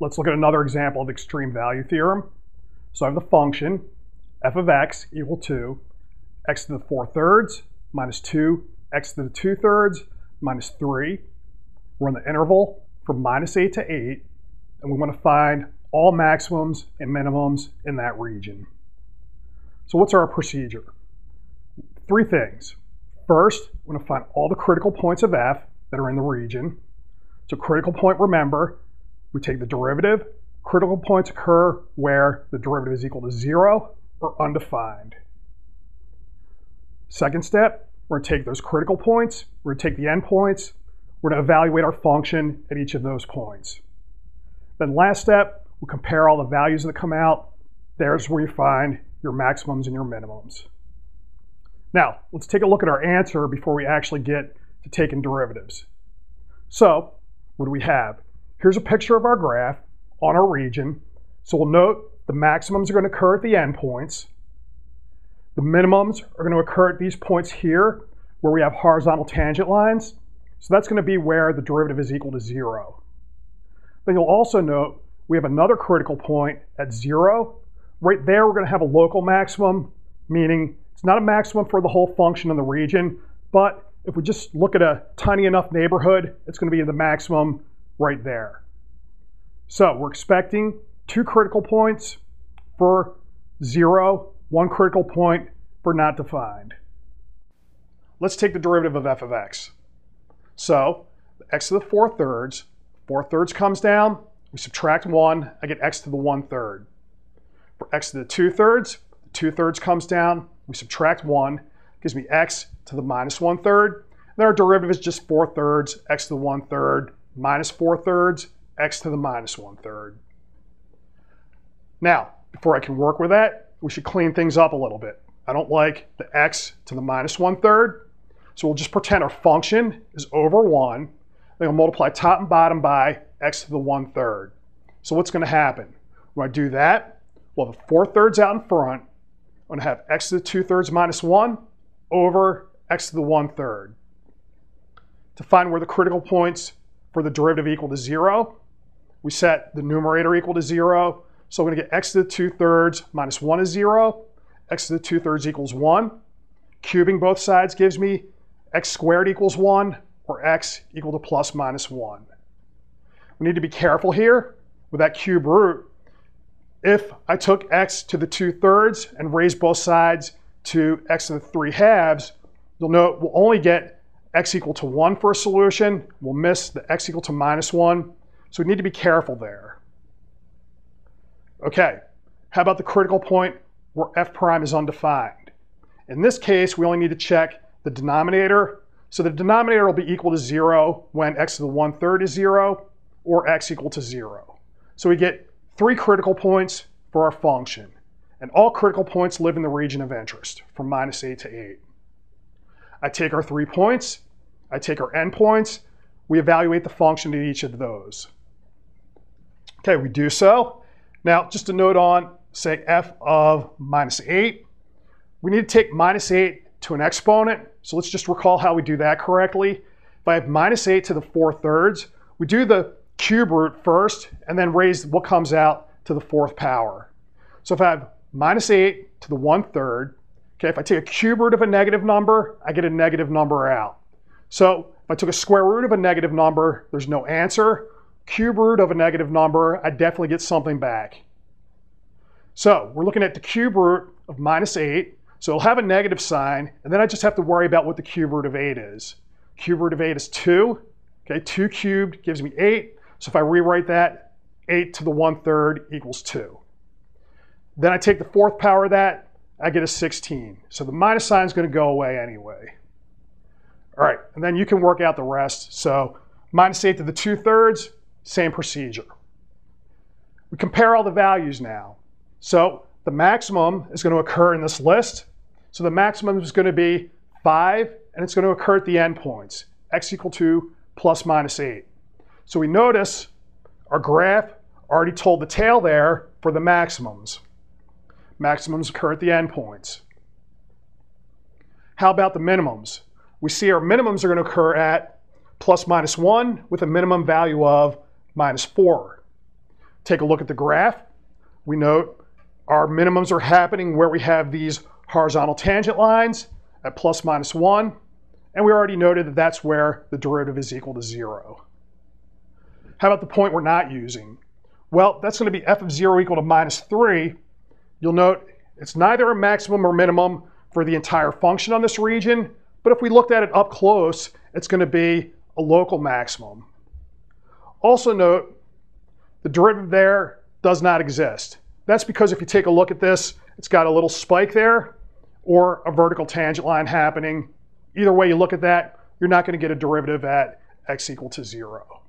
let's look at another example of extreme value theorem. So I have the function f of x equal to x to the 4 thirds minus 2, x to the 2 thirds minus 3. We're in the interval from minus 8 to 8, and we want to find all maximums and minimums in that region. So what's our procedure? Three things. First, we're going to find all the critical points of f that are in the region. So critical point, remember, we take the derivative. Critical points occur where the derivative is equal to zero or undefined. Second step, we're to take those critical points, we're to take the endpoints, we're to evaluate our function at each of those points. Then last step, we'll compare all the values that come out. There's where you find your maximums and your minimums. Now, let's take a look at our answer before we actually get to taking derivatives. So, what do we have? Here's a picture of our graph on our region. So we'll note the maximums are going to occur at the endpoints. The minimums are going to occur at these points here where we have horizontal tangent lines. So that's going to be where the derivative is equal to zero. Then you'll also note we have another critical point at zero. Right there, we're going to have a local maximum, meaning it's not a maximum for the whole function in the region, but if we just look at a tiny enough neighborhood, it's going to be the maximum right there. So we're expecting two critical points for zero, one critical point for not defined. Let's take the derivative of f of x. So x to the 4 thirds, 4 thirds comes down, we subtract 1, I get x to the 1 third. For x to the 2 thirds, 2 thirds comes down, we subtract 1, gives me x to the minus 1 third. Then our derivative is just 4 thirds, x to the 1 third, minus 4 thirds, x to the minus 1 third. Now, before I can work with that, we should clean things up a little bit. I don't like the x to the minus 1 third, so we'll just pretend our function is over 1. Then we'll multiply top and bottom by x to the 1 third. So what's going to happen? When I do that, we'll have 4 thirds out in front. I'm going to have x to the 2 thirds minus 1 over x to the 1 third. To find where the critical points for the derivative equal to 0, we set the numerator equal to 0. So we're going to get x to the 2 thirds minus 1 is 0. x to the 2 thirds equals 1. Cubing both sides gives me x squared equals 1 or x equal to plus minus 1. We need to be careful here with that cube root. If I took x to the 2 thirds and raised both sides to x to the 3 halves, you'll note we'll only get x equal to 1 for a solution. We'll miss the x equal to minus 1. So we need to be careful there. Okay, how about the critical point where f prime is undefined? In this case, we only need to check the denominator. So the denominator will be equal to 0 when x to the 1 third is 0 or x equal to 0. So we get three critical points for our function. And all critical points live in the region of interest, from minus 8 to 8. I take our three points, I take our endpoints, we evaluate the function at each of those. Okay, we do so. Now, just a note on, say, f of minus 8. We need to take minus 8 to an exponent. So let's just recall how we do that correctly. If I have minus 8 to the 4 thirds, we do the cube root first and then raise what comes out to the fourth power. So if I have minus 8 to the 1 third, okay, if I take a cube root of a negative number, I get a negative number out. So if I took a square root of a negative number, there's no answer. Cube root of a negative number, I definitely get something back. So we're looking at the cube root of minus 8. So it'll have a negative sign, and then I just have to worry about what the cube root of 8 is. Cube root of 8 is 2. Okay, 2 cubed gives me 8. So if I rewrite that, 8 to the 1 third equals 2. Then I take the fourth power of that, I get a 16. So the minus sign is going to go away anyway. All right, and then you can work out the rest. So minus 8 to the 2 thirds, same procedure. We compare all the values now. So the maximum is going to occur in this list. So the maximum is going to be 5, and it's going to occur at the endpoints, x equal to plus minus 8. So we notice our graph already told the tale there for the maximums. Maximums occur at the endpoints. How about the minimums? We see our minimums are going to occur at plus minus 1 with a minimum value of minus 4. take a look at the graph. We note our minimums are happening where we have these horizontal tangent lines at plus minus 1. And we already noted that that's where the derivative is equal to 0. How about the point we're not using? Well, that's going to be f of 0 equal to minus 3. You'll note it's neither a maximum or minimum for the entire function on this region, but if we looked at it up close, it's going to be a local maximum. Also note, the derivative there does not exist. That's because if you take a look at this, it's got a little spike there or a vertical tangent line happening. Either way you look at that, you're not going to get a derivative at x equal to 0.